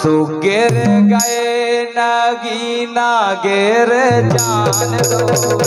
सुगेर गए नागी नागेर जान दो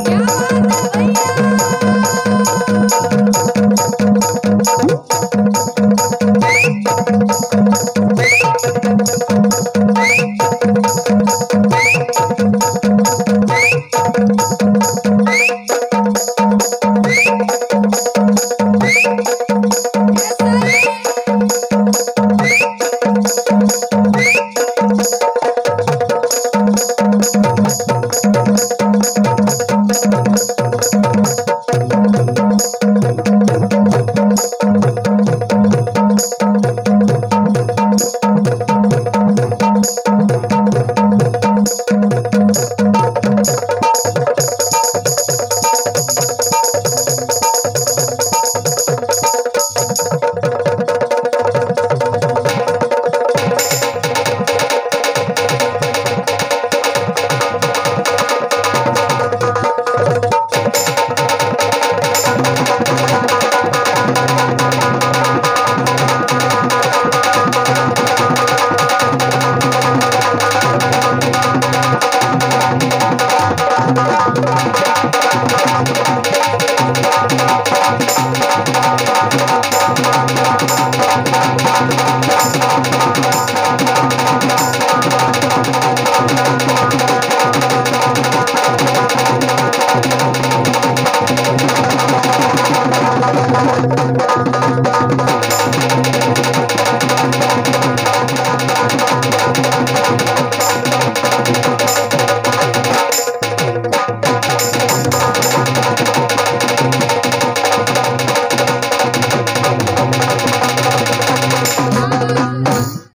Thank